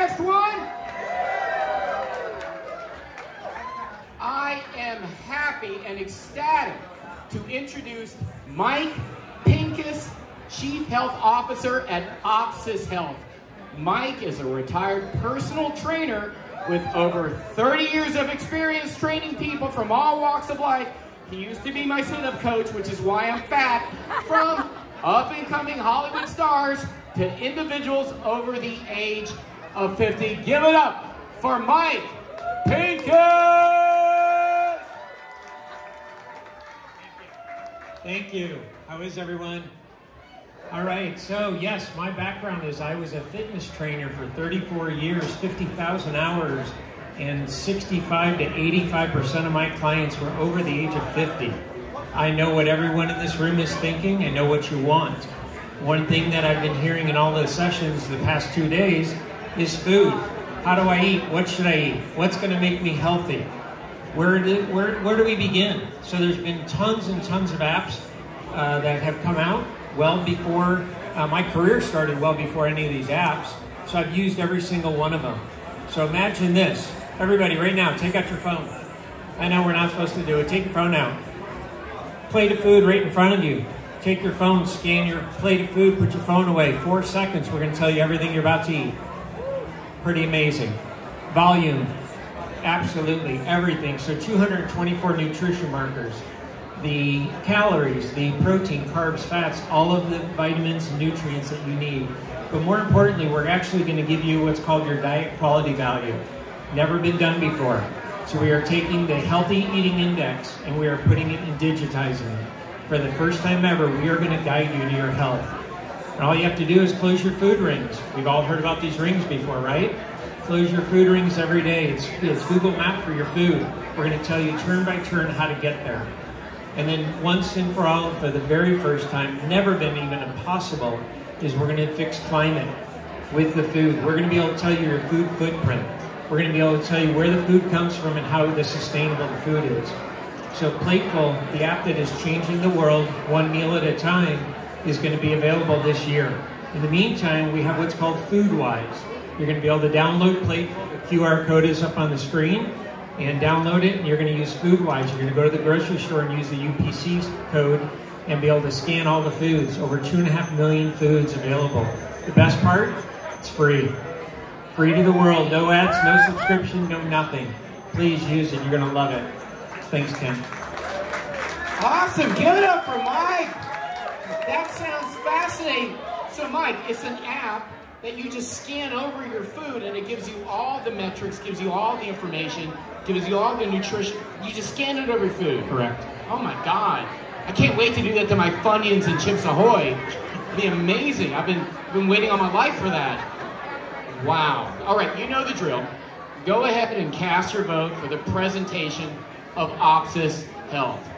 next one? I am happy and ecstatic to introduce Mike Pincus, Chief Health Officer at Opsis Health. Mike is a retired personal trainer with over 30 years of experience training people from all walks of life. He used to be my sit-up coach, which is why I'm fat, from up-and-coming Hollywood stars to individuals over the age of 50. Give it up for Mike Pincus! Thank you. How is everyone? All right, so yes, my background is I was a fitness trainer for 34 years, 50,000 hours, and 65 to 85% of my clients were over the age of 50. I know what everyone in this room is thinking, I know what you want. One thing that I've been hearing in all the sessions the past two days is food. How do I eat? What should I eat? What's going to make me healthy? Where do, where, where do we begin? So there's been tons and tons of apps uh, that have come out well before uh, my career started, well before any of these apps. So I've used every single one of them. So imagine this. Everybody, right now, take out your phone. I know we're not supposed to do it. Take your phone out. Plate of food right in front of you. Take your phone, scan your plate of food, put your phone away. Four seconds, we're going to tell you everything you're about to eat. Pretty amazing. Volume, Absolutely, everything. So 224 nutrition markers. The calories, the protein, carbs, fats, all of the vitamins and nutrients that you need. But more importantly, we're actually going to give you what's called your diet quality value. Never been done before. So we are taking the healthy eating index and we are putting it and digitizing it. For the first time ever, we are going to guide you to your health. And all you have to do is close your food rings. We've all heard about these rings before, right? Close your food rings every day. It's, it's Google Map for your food. We're going to tell you turn by turn how to get there. And then once and for all, for the very first time, never been even impossible, is we're going to fix climate with the food. We're going to be able to tell you your food footprint. We're going to be able to tell you where the food comes from and how the sustainable the food is. So Plateful, the app that is changing the world one meal at a time, is going to be available this year. In the meantime, we have what's called FoodWise. You're going to be able to download Plateful. The QR code is up on the screen. And download it, and you're going to use FoodWise. You're going to go to the grocery store and use the UPC code and be able to scan all the foods. Over two and a half million foods available. The best part, it's free. Free to the world. No ads, no subscription, no nothing. Please use it. You're going to love it. Thanks, Ken. Awesome. Give it up for Mike. That sounds fascinating. So, Mike, it's an app that you just scan over your food and it gives you all the metrics, gives you all the information, gives you all the nutrition. You just scan it over your food. Correct. Oh my God. I can't wait to do that to my Funyuns and Chips Ahoy. It'd be amazing. I've been, been waiting all my life for that. Wow. All right, you know the drill. Go ahead and cast your vote for the presentation of Opsis Health.